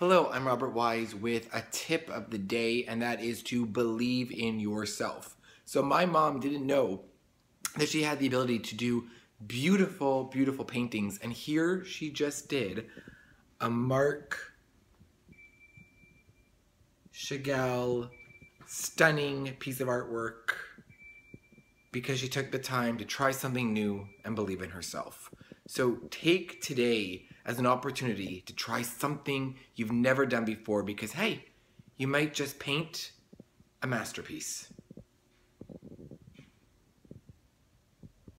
Hello, I'm Robert Wise with a tip of the day, and that is to believe in yourself. So, my mom didn't know that she had the ability to do beautiful, beautiful paintings, and here she just did a Marc Chagall stunning piece of artwork because she took the time to try something new and believe in herself. So take today as an opportunity to try something you've never done before because, hey, you might just paint a masterpiece.